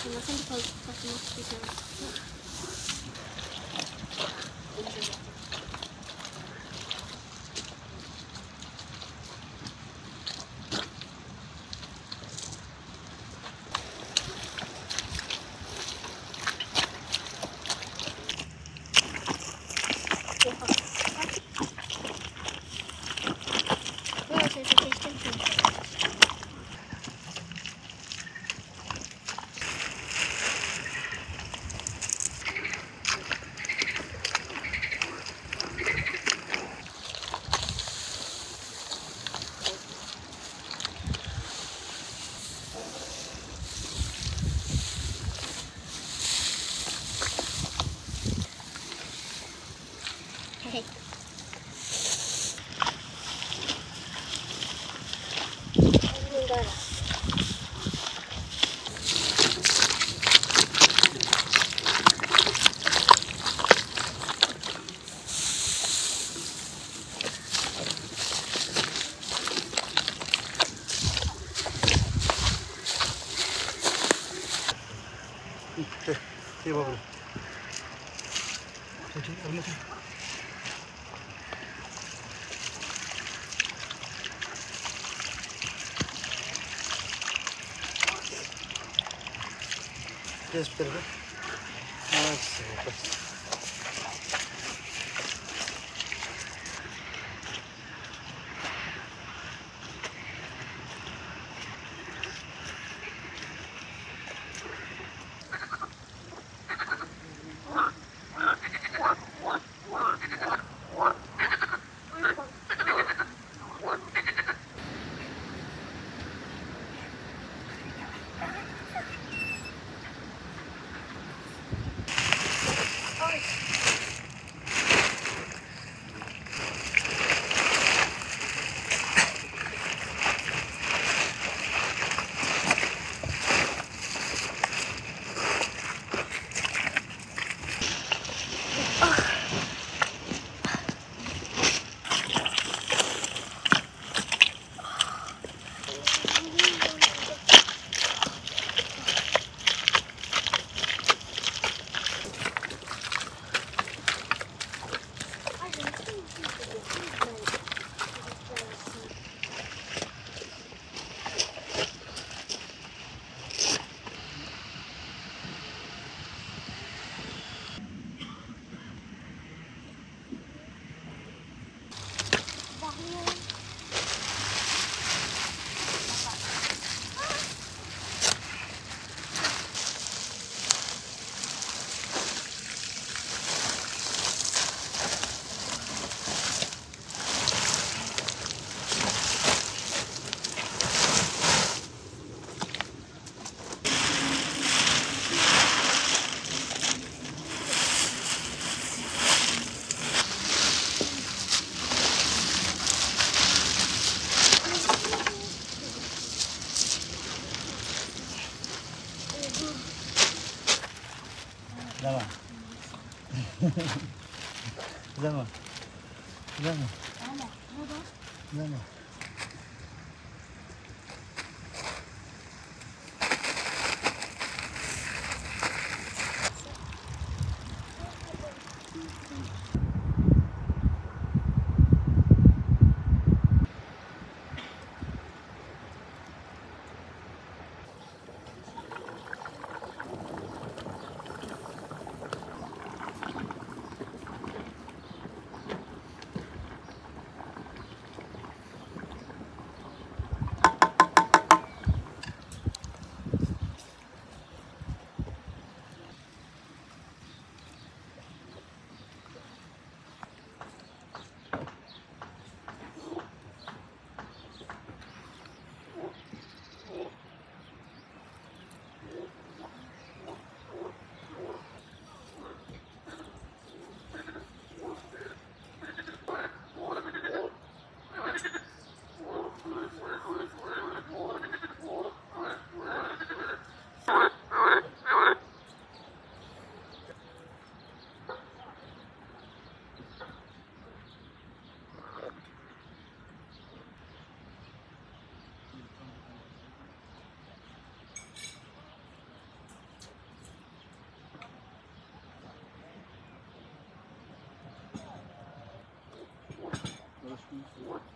すみません、パスマスクじゃなくて。despertar. Ah. Pues. Russian Fort.